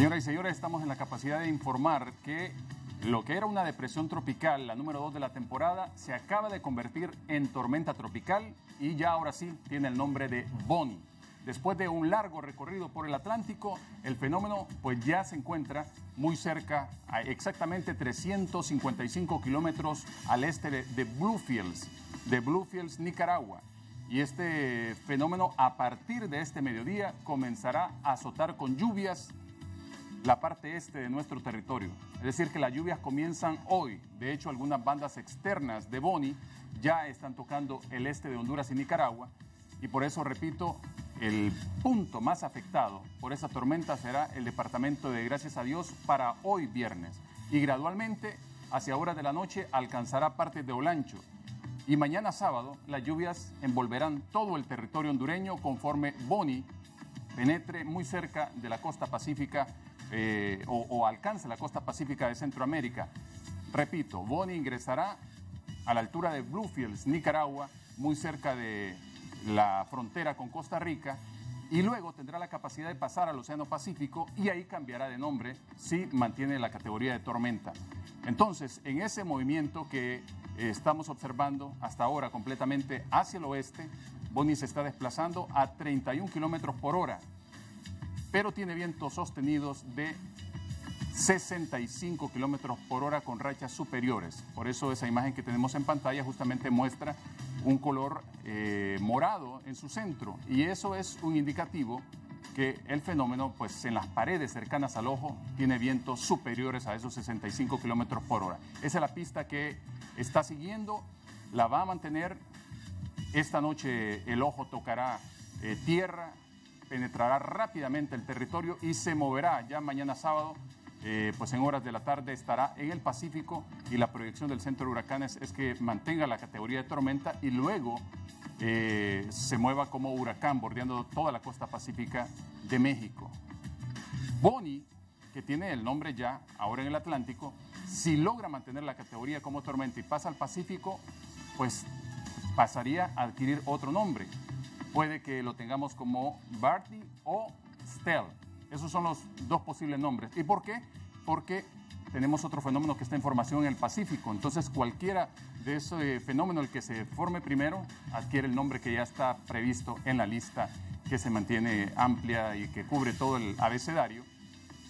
Señoras y señores, estamos en la capacidad de informar que lo que era una depresión tropical, la número 2 de la temporada, se acaba de convertir en tormenta tropical y ya ahora sí tiene el nombre de Bonnie. Después de un largo recorrido por el Atlántico, el fenómeno pues ya se encuentra muy cerca, a exactamente 355 kilómetros al este de, Bluefields, de Bluefields, Nicaragua. Y este fenómeno a partir de este mediodía comenzará a azotar con lluvias la parte este de nuestro territorio. Es decir, que las lluvias comienzan hoy. De hecho, algunas bandas externas de Boni ya están tocando el este de Honduras y Nicaragua. Y por eso, repito, el punto más afectado por esa tormenta será el departamento de Gracias a Dios para hoy viernes. Y gradualmente, hacia horas de la noche, alcanzará parte de Olancho. Y mañana sábado, las lluvias envolverán todo el territorio hondureño conforme Boni penetre muy cerca de la costa pacífica eh, o, alcance la costa pacífica de Centroamérica. Repito, Boni ingresará a la altura de Bluefields, Nicaragua, muy cerca de la frontera con Costa Rica, y luego tendrá la capacidad de pasar al Océano Pacífico y ahí cambiará de nombre si mantiene la categoría de tormenta. Entonces, en ese movimiento que eh, estamos observando hasta ahora completamente hacia el oeste, Boni se está desplazando a 31 kilómetros por hora pero tiene vientos sostenidos de 65 kilómetros por hora con rachas superiores. Por eso esa imagen que tenemos en pantalla justamente muestra un color eh, morado en su centro y eso es un indicativo que el fenómeno, pues en las paredes cercanas al ojo, tiene vientos superiores a esos 65 kilómetros por hora. Esa es la pista que está siguiendo, la va a mantener. Esta noche el ojo tocará eh, tierra, penetrará rápidamente el territorio y se moverá ya mañana sábado. Eh, pues en horas de la tarde estará en el Pacífico y la proyección del centro de huracanes es que mantenga la categoría de tormenta y luego eh, se mueva como huracán bordeando toda la costa pacífica de México. Boni, que tiene el nombre ya ahora en el Atlántico, si logra mantener la categoría como tormenta y pasa al Pacífico, pues pasaría a adquirir otro nombre puede que lo tengamos como Barty o Stell. Esos son los dos posibles nombres. ¿Y por qué? Porque tenemos otro fenómeno que está en formación en el Pacífico. Entonces, cualquiera de ese fenómeno, el que se forme primero, adquiere el nombre que ya está previsto en la lista que se mantiene amplia y que cubre todo el abecedario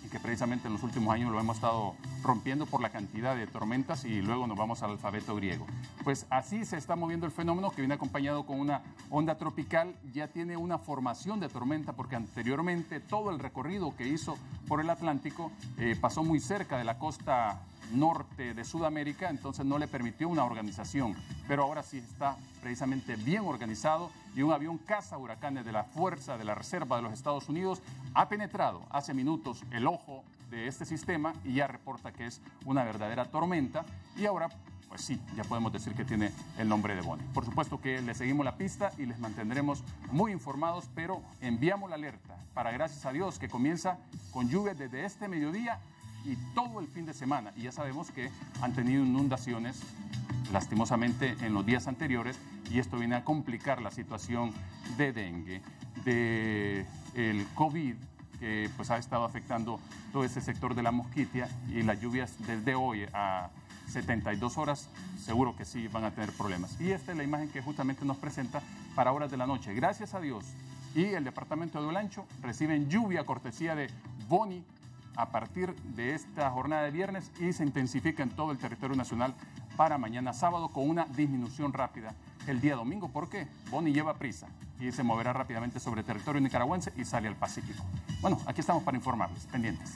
y que precisamente en los últimos años lo hemos estado rompiendo por la cantidad de tormentas y luego nos vamos al alfabeto griego. Pues así se está moviendo el fenómeno que viene acompañado con una onda tropical, ya tiene una formación de tormenta porque anteriormente todo el recorrido que hizo por el Atlántico eh, pasó muy cerca de la costa norte de Sudamérica, entonces no le permitió una organización, pero ahora sí está precisamente bien organizado y un avión caza huracanes de la Fuerza de la Reserva de los Estados Unidos. Ha penetrado hace minutos el ojo de este sistema y ya reporta que es una verdadera tormenta. Y ahora pues sí, ya podemos decir que tiene el nombre de Bonnie. Por supuesto que le seguimos la pista y les mantendremos muy informados, pero enviamos la alerta para, gracias a Dios, que comienza con lluvia desde este mediodía y todo el fin de semana. Y ya sabemos que han tenido inundaciones lastimosamente en los días anteriores y esto viene a complicar la situación de dengue, de el COVID que pues ha estado afectando todo ese sector de la mosquitia y las lluvias desde hoy a 72 horas seguro que sí van a tener problemas. Y esta es la imagen que justamente nos presenta para horas de la noche. Gracias a Dios y el departamento de Olancho reciben lluvia cortesía de Boni a partir de esta jornada de viernes y se intensifica en todo el territorio nacional para mañana sábado con una disminución rápida el día domingo. ¿Por qué? Boni lleva prisa y se moverá rápidamente sobre el territorio nicaragüense y sale al Pacífico. Bueno, aquí estamos para informarles, pendientes.